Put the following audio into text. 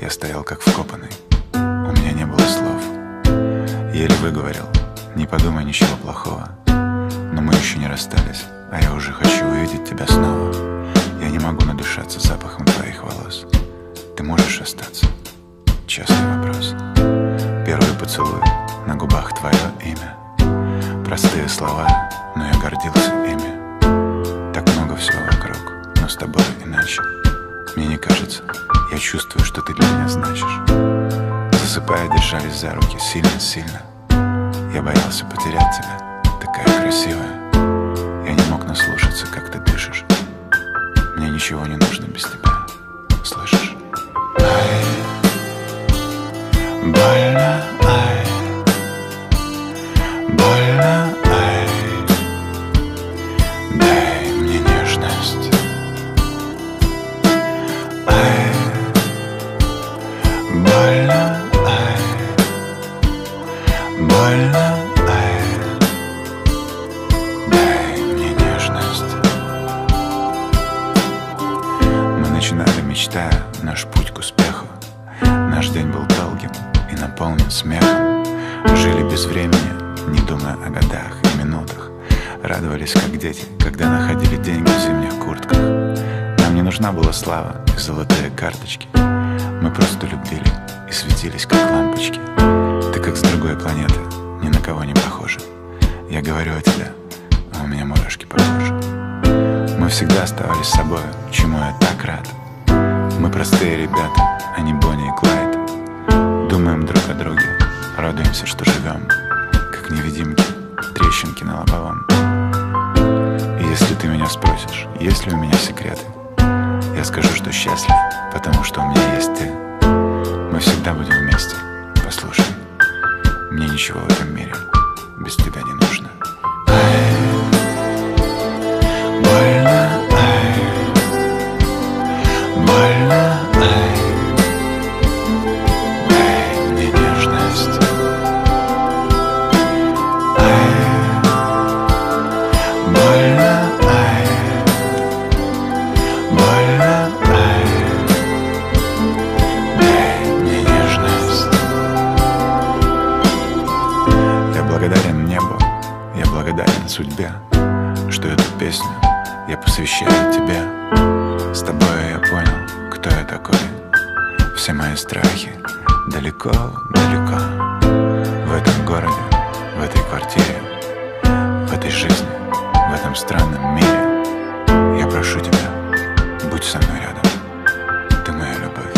Я стоял как вкопанный, у меня не было слов. Еле выговорил, не подумай ничего плохого. Но мы еще не расстались, а я уже хочу увидеть тебя снова. Я не могу надышаться запахом твоих волос. Ты можешь остаться? Честный вопрос. Первый поцелуй, на губах твое имя. Простые слова, но я гордился ими. Так много всего вокруг, но с тобой иначе. Мне не кажется, я чувствую, что ты для меня значишь. Засыпая, держались за руки сильно-сильно. Я боялся потерять тебя, такая красивая. Я не мог наслушаться, как ты дышишь. Мне ничего не нужно без тебя, Больно, ай. Больно, ай. Дай мне нежность. Мы начинали, мечтая, наш путь к успеху. Наш день был долгим и наполнен смехом. Жили без времени, не думая о годах и минутах. Радовались, как дети, когда находили деньги в зимних куртках. Нам не нужна была слава и золотые карточки. Мы просто любили и светились, как лампочки. Ты как с другой планеты, ни на кого не похожа. Я говорю о тебе, а у меня мурашки по коже. Мы всегда оставались собой, чему я так рад. Мы простые ребята, а не Бонни и Клайд. Думаем друг о друге, радуемся, что живем Как невидимки, трещинки на лобовом. И если ты меня спросишь, есть ли у меня секреты Я скажу, что счастлив, потому что у меня есть ты Мы всегда будем вместе, послушай Мне ничего в этом мире без тебя не нужно. Ай, благодарен небу, я благодарен судьбе Что эту песню я посвящаю тебе. С тобой я понял, кто я такой. Все мои страхи далеко, далеко. В этом городе, в этой квартире В этой жизни, в этом странном мире. Я прошу тебя, будь со мной рядом. Ты моя любовь